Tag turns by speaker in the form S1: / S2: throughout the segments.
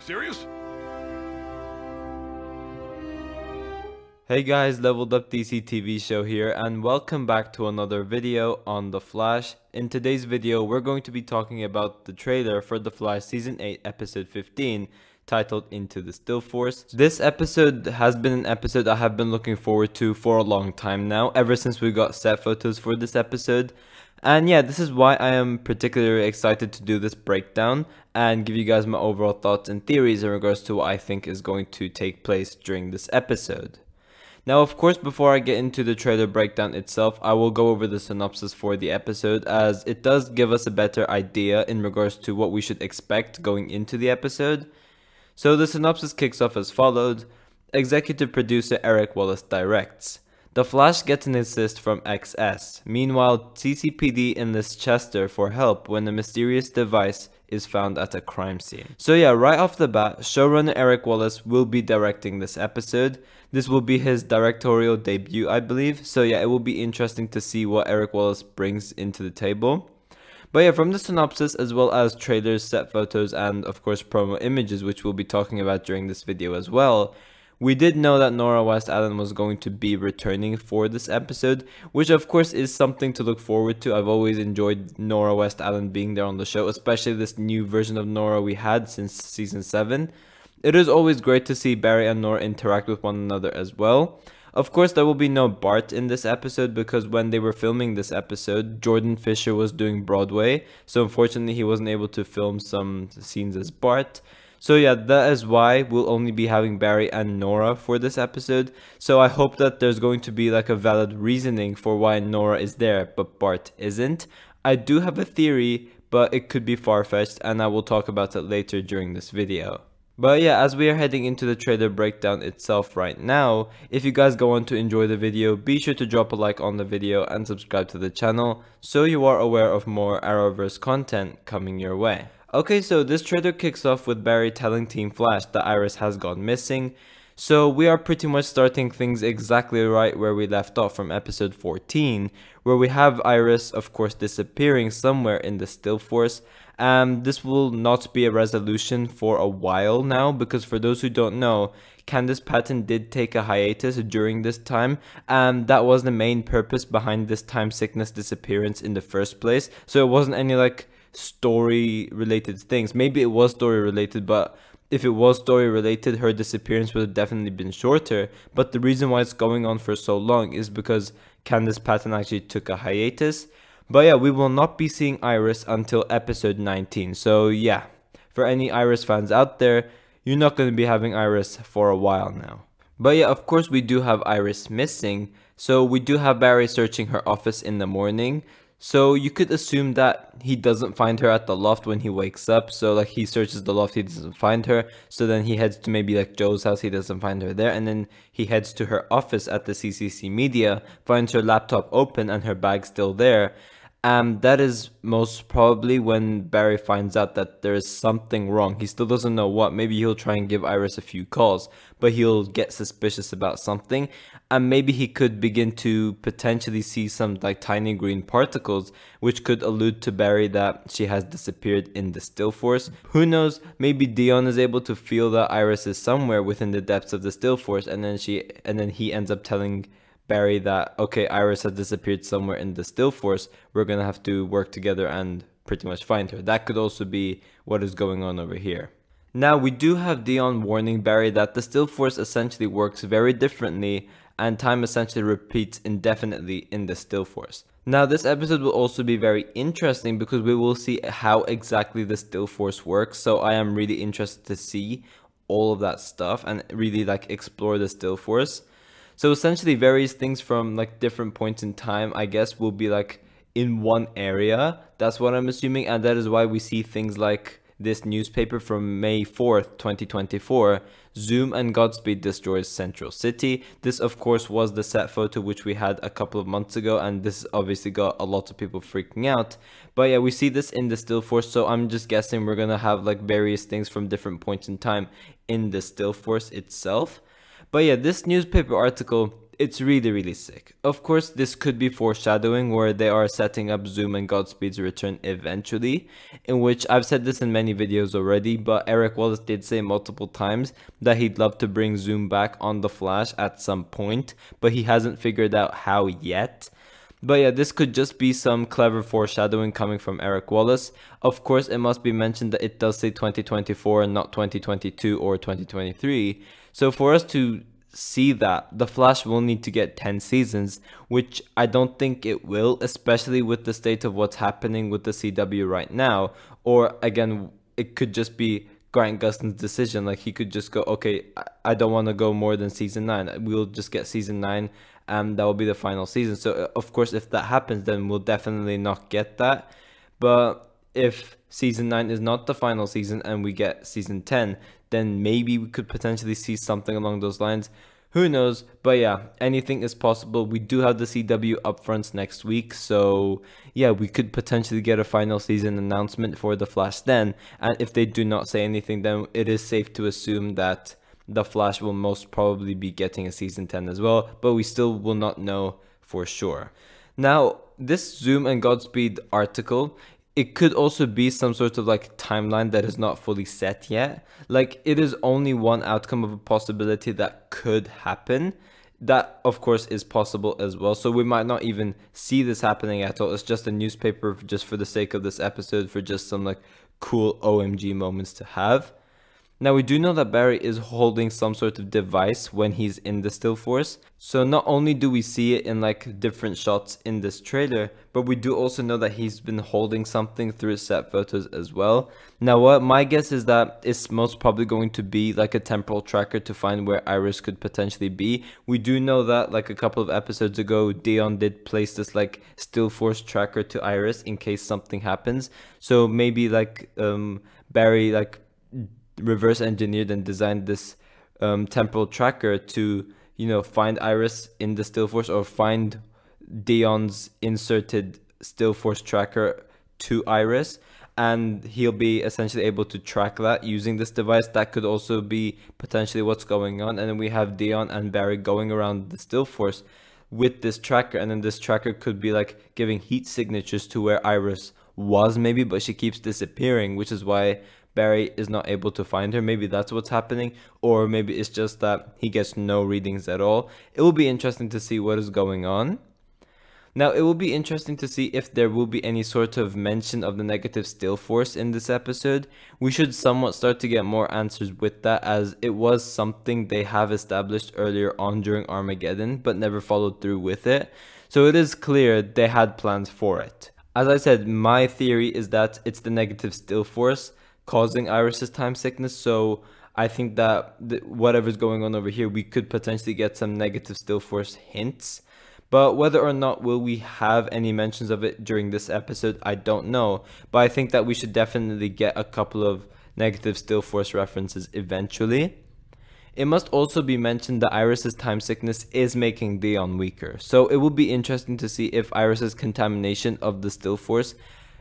S1: You serious?
S2: Hey guys, Leveled Up DC TV show here and welcome back to another video on The Flash. In today's video, we're going to be talking about the trailer for The Flash Season 8 Episode 15 titled Into the Still Force. This episode has been an episode I have been looking forward to for a long time now, ever since we got set photos for this episode. And yeah, this is why I am particularly excited to do this breakdown and give you guys my overall thoughts and theories in regards to what I think is going to take place during this episode. Now, of course, before I get into the trailer breakdown itself, I will go over the synopsis for the episode as it does give us a better idea in regards to what we should expect going into the episode. So the synopsis kicks off as followed. Executive producer Eric Wallace directs. The Flash gets an assist from XS. Meanwhile, CCPD enlists Chester for help when a mysterious device is found at a crime scene. So yeah, right off the bat, showrunner Eric Wallace will be directing this episode. This will be his directorial debut, I believe. So yeah, it will be interesting to see what Eric Wallace brings into the table. But yeah, from the synopsis as well as trailers, set photos, and of course promo images, which we'll be talking about during this video as well, we did know that Nora West Allen was going to be returning for this episode, which of course is something to look forward to. I've always enjoyed Nora West Allen being there on the show, especially this new version of Nora we had since season 7. It is always great to see Barry and Nora interact with one another as well. Of course, there will be no Bart in this episode because when they were filming this episode, Jordan Fisher was doing Broadway, so unfortunately he wasn't able to film some scenes as Bart. So yeah, that is why we'll only be having Barry and Nora for this episode. So I hope that there's going to be like a valid reasoning for why Nora is there, but Bart isn't. I do have a theory, but it could be far-fetched and I will talk about it later during this video. But yeah, as we are heading into the trailer breakdown itself right now, if you guys go on to enjoy the video, be sure to drop a like on the video and subscribe to the channel so you are aware of more Arrowverse content coming your way. Okay, so this trailer kicks off with Barry telling Team Flash that Iris has gone missing. So we are pretty much starting things exactly right where we left off from episode 14, where we have Iris of course disappearing somewhere in the Still Force. And this will not be a resolution for a while now because for those who don't know, Candice Patton did take a hiatus during this time and that was the main purpose behind this time sickness disappearance in the first place. So it wasn't any like story related things. Maybe it was story related, but if it was story related, her disappearance would have definitely been shorter. But the reason why it's going on for so long is because Candice Patton actually took a hiatus. But yeah, we will not be seeing Iris until episode 19. So yeah, for any Iris fans out there, you're not going to be having Iris for a while now. But yeah, of course we do have Iris missing. So we do have Barry searching her office in the morning. So you could assume that he doesn't find her at the loft when he wakes up. So like he searches the loft, he doesn't find her. So then he heads to maybe like Joe's house, he doesn't find her there. And then he heads to her office at the CCC Media, finds her laptop open and her bag still there. Um, that is most probably when Barry finds out that there is something wrong. He still doesn't know what. Maybe he'll try and give Iris a few calls, but he'll get suspicious about something. And maybe he could begin to potentially see some like tiny green particles, which could allude to Barry that she has disappeared in the still force. Who knows? Maybe Deon is able to feel that Iris is somewhere within the depths of the still force, and then she and then he ends up telling Barry that, okay, Iris has disappeared somewhere in the still force. We're going to have to work together and pretty much find her. That could also be what is going on over here. Now, we do have Deon warning Barry that the still force essentially works very differently and time essentially repeats indefinitely in the still force. Now, this episode will also be very interesting because we will see how exactly the still force works. So I am really interested to see all of that stuff and really like explore the still force. So essentially various things from like different points in time, I guess, will be like in one area. That's what I'm assuming. And that is why we see things like this newspaper from May 4th, 2024. Zoom and Godspeed destroys Central City. This, of course, was the set photo which we had a couple of months ago, and this obviously got a lot of people freaking out. But yeah, we see this in the still force, so I'm just guessing we're gonna have like various things from different points in time in the still force itself. But yeah, this newspaper article it's really, really sick. Of course, this could be foreshadowing where they are setting up Zoom and Godspeed's return eventually, in which I've said this in many videos already, but Eric Wallace did say multiple times that he'd love to bring Zoom back on The Flash at some point, but he hasn't figured out how yet. But yeah, this could just be some clever foreshadowing coming from Eric Wallace. Of course, it must be mentioned that it does say 2024 and not 2022 or 2023. So for us to see that the Flash will need to get 10 seasons, which I don't think it will, especially with the state of what's happening with the CW right now. Or again, it could just be Grant Gustin's decision. Like he could just go, okay, I don't want to go more than season nine. We'll just get season nine, and that will be the final season. So uh, of course, if that happens, then we'll definitely not get that. But if season 9 is not the final season and we get season 10, then maybe we could potentially see something along those lines. Who knows? But yeah, anything is possible. We do have the CW upfronts next week, so yeah, we could potentially get a final season announcement for The Flash then. And if they do not say anything, then it is safe to assume that The Flash will most probably be getting a season 10 as well, but we still will not know for sure. Now, this Zoom and Godspeed article it could also be some sort of like timeline that is not fully set yet. Like it is only one outcome of a possibility that could happen. That of course is possible as well. So we might not even see this happening at all. It's just a newspaper just for the sake of this episode for just some like cool OMG moments to have. Now we do know that Barry is holding some sort of device when he's in the still force. So not only do we see it in like different shots in this trailer, but we do also know that he's been holding something through his set photos as well. Now what my guess is that it's most probably going to be like a temporal tracker to find where Iris could potentially be. We do know that like a couple of episodes ago, Deon did place this like still force tracker to Iris in case something happens. So maybe like um Barry like reverse engineered and designed this um, temporal tracker to you know find Iris in the still force or find Deon's inserted still force tracker to Iris. And he'll be essentially able to track that using this device. That could also be potentially what's going on. And then we have Deon and Barry going around the still force with this tracker. And then this tracker could be like giving heat signatures to where Iris was maybe but she keeps disappearing which is why Barry is not able to find her. Maybe that's what's happening, or maybe it's just that he gets no readings at all. It will be interesting to see what is going on. Now, it will be interesting to see if there will be any sort of mention of the negative still force in this episode. We should somewhat start to get more answers with that as it was something they have established earlier on during Armageddon but never followed through with it. So it is clear they had plans for it. As I said, my theory is that it's the negative still force causing Iris's time sickness. So I think that whatever's going on over here, we could potentially get some negative still force hints. But whether or not will we have any mentions of it during this episode, I don't know. But I think that we should definitely get a couple of negative still force references eventually. It must also be mentioned that Iris's time sickness is making Deon weaker. So it will be interesting to see if Iris's contamination of the still force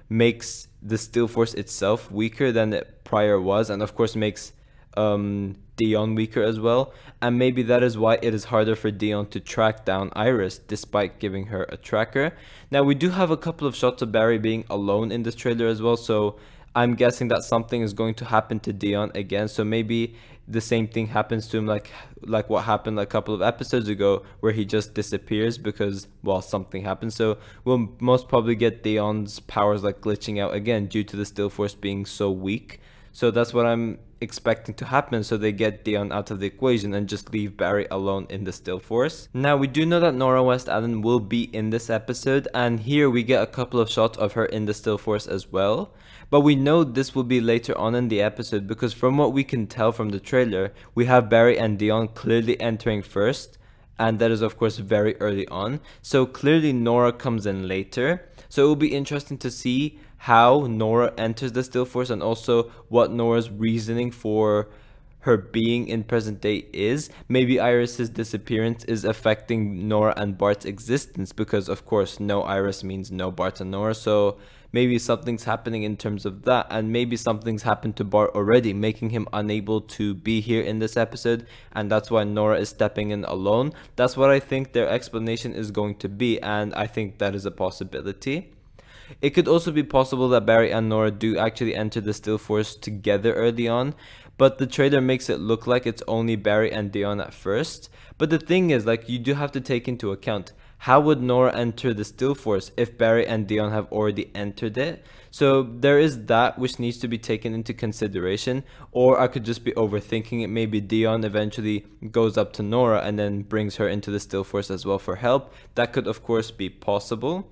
S2: makes the still force itself weaker than it prior was and of course makes um, Deon weaker as well and maybe that is why it is harder for Deon to track down Iris despite giving her a tracker. Now we do have a couple of shots of Barry being alone in this trailer as well so I'm guessing that something is going to happen to Deon again so maybe the same thing happens to him like like what happened a couple of episodes ago where he just disappears because well something happens so we'll most probably get Deon's powers like glitching out again due to the still force being so weak so that's what I'm expecting to happen so they get Deon out of the equation and just leave Barry alone in the still force. Now we do know that Nora West Allen will be in this episode and here we get a couple of shots of her in the still force as well. But we know this will be later on in the episode because from what we can tell from the trailer, we have Barry and Deon clearly entering first and that is of course very early on. So clearly Nora comes in later. So it will be interesting to see how Nora enters the still force and also what Nora's reasoning for her being in present day is. Maybe Iris's disappearance is affecting Nora and Bart's existence because of course no Iris means no Bart and Nora. So maybe something's happening in terms of that and maybe something's happened to Bart already making him unable to be here in this episode and that's why Nora is stepping in alone that's what I think their explanation is going to be and I think that is a possibility it could also be possible that Barry and Nora do actually enter the Still Force together early on, but the trailer makes it look like it's only Barry and Deon at first. But the thing is, like, you do have to take into account how would Nora enter the Still Force if Barry and Deon have already entered it? So there is that which needs to be taken into consideration, or I could just be overthinking it. Maybe Deon eventually goes up to Nora and then brings her into the Still Force as well for help. That could, of course, be possible.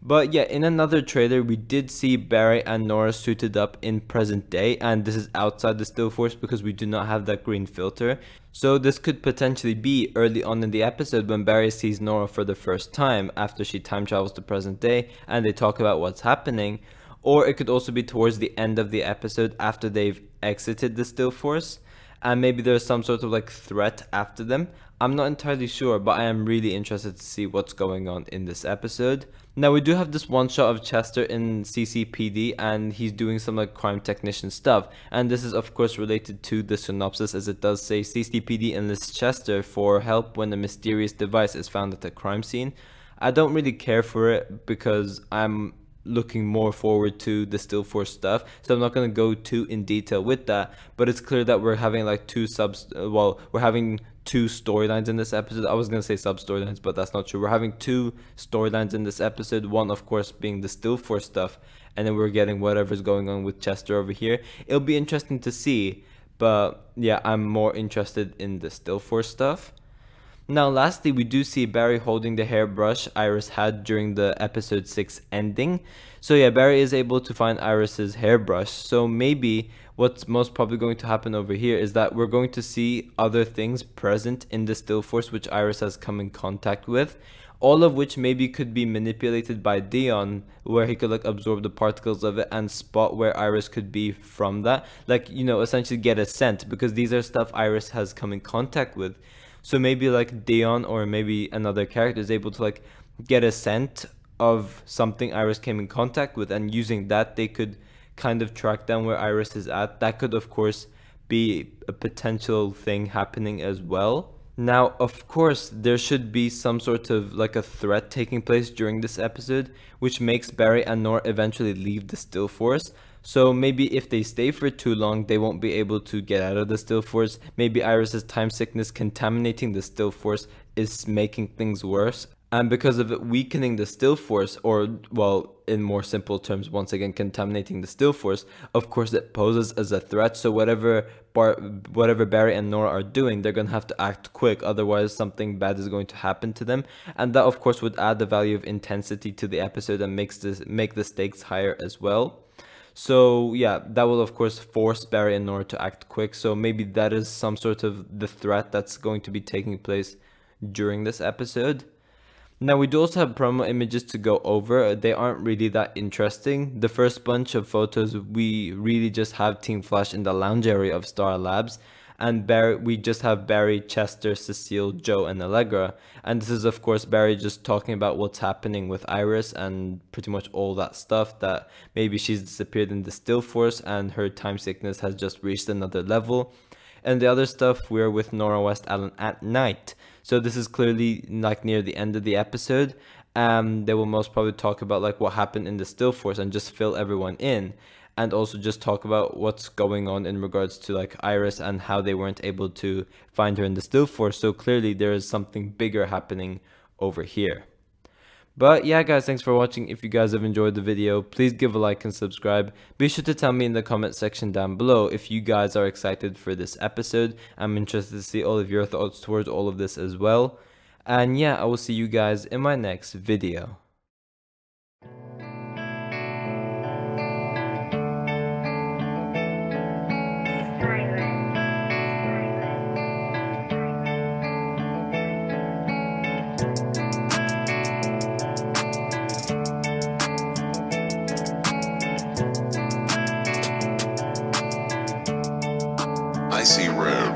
S2: But yeah, in another trailer, we did see Barry and Nora suited up in present day, and this is outside the still force because we do not have that green filter. So this could potentially be early on in the episode when Barry sees Nora for the first time after she time travels to present day and they talk about what's happening. Or it could also be towards the end of the episode after they've exited the still force and maybe there's some sort of like threat after them. I'm not entirely sure, but I am really interested to see what's going on in this episode. Now we do have this one shot of Chester in CCPD and he's doing some like crime technician stuff and this is of course related to the synopsis as it does say CCPD enlists Chester for help when a mysterious device is found at the crime scene. I don't really care for it because I'm looking more forward to the still force stuff so i'm not going to go too in detail with that but it's clear that we're having like two subs uh, well we're having two storylines in this episode. I was to say sub storylines but that's not true. We're having two storylines in this episode one of course being the still force stuff and then we're getting whatever's going on with chester over here. It'll be interesting to see but yeah i'm more interested in the still force stuff now, lastly, we do see Barry holding the hairbrush Iris had during the episode 6 ending. So yeah, Barry is able to find Iris's hairbrush. So maybe what's most probably going to happen over here is that we're going to see other things present in the still force which Iris has come in contact with. All of which maybe could be manipulated by Deon where he could like absorb the particles of it and spot where Iris could be from that. Like, you know, essentially get a scent because these are stuff Iris has come in contact with. So maybe like Deon or maybe another character is able to like get a scent of something Iris came in contact with and using that they could kind of track down where Iris is at. That could of course be a potential thing happening as well. Now, of course, there should be some sort of like a threat taking place during this episode, which makes Barry and Nora eventually leave the Still Force. So maybe if they stay for too long, they won't be able to get out of the still force. Maybe Iris's time sickness contaminating the still force is making things worse. And because of it weakening the still force, or well, in more simple terms, once again contaminating the still force, of course it poses as a threat. So whatever Bar whatever Barry and Nora are doing, they're gonna have to act quick, otherwise something bad is going to happen to them. And that of course would add the value of intensity to the episode and makes this make the stakes higher as well. So yeah, that will of course force Barry and Nora to act quick. So maybe that is some sort of the threat that's going to be taking place during this episode. Now we do also have promo images to go over. They aren't really that interesting. The first bunch of photos, we really just have Team Flash in the lounge area of Star Labs and Barry, we just have Barry, Chester, Cecile, Joe, and Allegra. And this is, of course, Barry just talking about what's happening with Iris and pretty much all that stuff that maybe she's disappeared in the Still Force and her time sickness has just reached another level. And the other stuff, we're with Nora West Allen at night. So this is clearly like near the end of the episode. Um, they will most probably talk about like what happened in the Still Force and just fill everyone in and also just talk about what's going on in regards to like Iris and how they weren't able to find her in the still force. So clearly there is something bigger happening over here. But yeah guys, thanks for watching. If you guys have enjoyed the video, please give a like and subscribe. Be sure to tell me in the comment section down below if you guys are excited for this episode. I'm interested to see all of your thoughts towards all of this as well. And yeah, I will see you guys in my next video.
S1: I see red.